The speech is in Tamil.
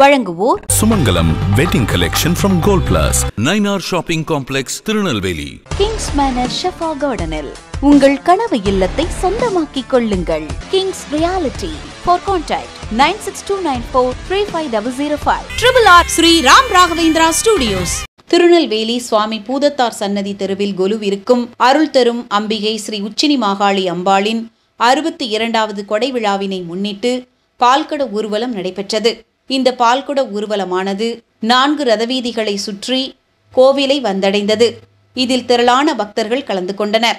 வழங்குவோர் Sumangalam wedding collection from Gold Plus. Nainar shopping complex Tirunelveli Kings Manor ஷெஃபா கார்டனில் உங்கள் கனவு இல்லத்தை சொந்தமாக்கிக் கொள்ளுங்கள். Kings Realty for contact nine six two nine four three five double zero five triple R Sri Ram Raghavendra Studios Tirunelveli Swami Poothathar சன்னதி தெருவில் கொலுவிருக்கும் அருள் தரும் அம்பிகை ஸ்ரீ உச்சினி மாகாளி அம்பாளின் அறுபத்தி இரண்டாவது கொடை விழாவினை முன்னிட்டு பால்குட ஊர்வலம் நடைபெற்றது. இந்த பால்குட ஊர்வலமானது நான்கு ரதவீதிகளை சுற்றி கோவிலை வந்தடைந்தது. இதில் திரளான பக்தர்கள் கலந்து கொண்டனர்.